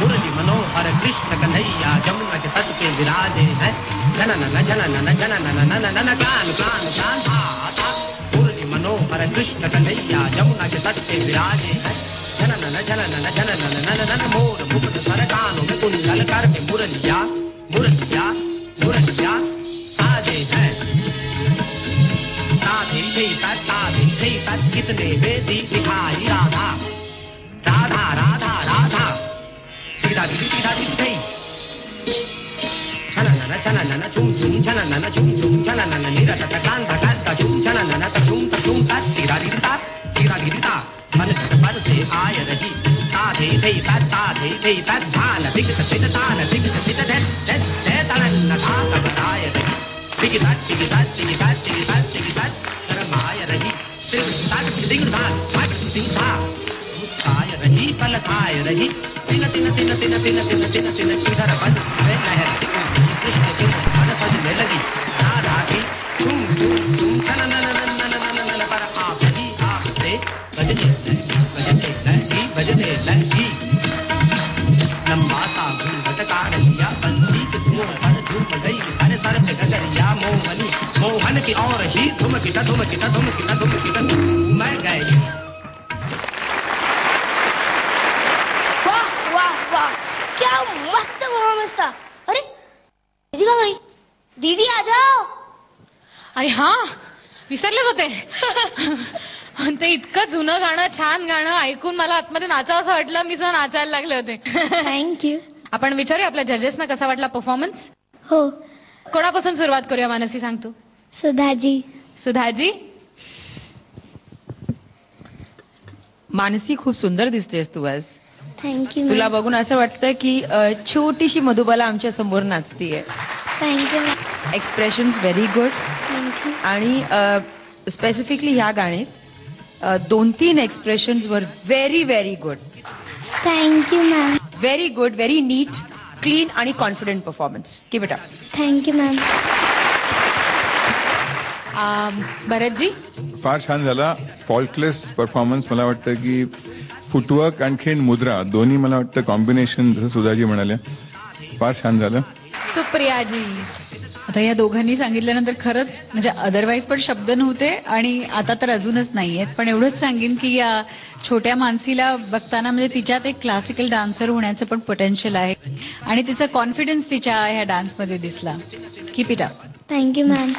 मुरली मनोहर कृष्ण कन्हैया जमुना के तट पे विराजे है जननन जननन जननन नन कान कान कांधा था मुरली मनोहर कृष्ण कन्हैया जमुना के तट पे विराजे है जननन जननन जननन नन नन मोर मुकुट सर कानों में कुंडल कर मुरलिया मुरलिया मुरलिया मुझे सच किसने बेटी सिखाई राधा राधा राधा राधा सीधा दीदी सीधा दीदी गई छन नन छन नन चुम चुम छन नन चुम चुम छन नन निर तक कान तक तक चुम छन नन तक चुम तक चुम तक सीधा दीदी ता सीधा दीदी ता मन तक पर से आय रही ता दे दे ता ता दे दे ता धान बिक सिद तान बिक सिद दे दे दे तन ना ता तब आय रही बिक ता बिक ता बिक ता 这打着比这个大，还不是大。大呀，这一翻了大呀，这一，这个这个这个这个这个这个这个这个这个这个，哎，来。मोहनी मोहन की और ही धुम की धुम की धुम की धुम की धुम मैं गई वाह वाह वाह। क्या मस्त परफॉर्मेंस था। अरे दीदी कहाँ गई? दीदी आ जाओ। अरे हा विसरलेच होते। ते इतकं जुनं गाणं छान गाणं ऐकून मला आतमध्ये नाचावं असं वाटलं मी सुद्धा नाचायला लागले होते. थँक्यू आपण विचारूया आपल्या जजेसना कसा वाटला परफॉर्मन्स हो. कोणापासून सुरुवात करूया मानसी सांगतो? सुधाजी. सुधाजी? मानसी खूप सुंदर दिसतेस तू आज. थँक्यू तुला बघून असं वाटतं की अ, छोटीशी मधुबाला आमच्यासमोर नाचतीये. Thank you expression very good thank you आणि स्पेसिफिकली ह्या गाण्यात दोन तीन एक्सप्रेशन वर very very good thank you ma'am very good very neat clean आणि confident performance. Give it up thank you ma'am Bharatji? फार छान झाला. फॉल्टलेस परफॉर्मन्स मला वाटतं की फुटवर्क आणखीन मुद्रा दोन्ही मला वाटतं कॉम्बिनेशन जसं सुधाजी म्हणाले फार छान झालं. सुप्रियाजी आता या दोघांनी सांगितल्यानंतर खरंच म्हणजे अदरवाईज पण शब्द नव्हते आणि आता तर अजूनच नाहीयेत. पण एवढंच सांगेन की या छोट्या मानसीला बघताना म्हणजे तिच्यात एक क्लासिकल डान्सर होण्याचं पण पोटेन्शियल आहे. आणि तिचा कॉन्फिडन्स तिच्या ह्या डान्समध्ये दिसला. Keep it up thank you ma'am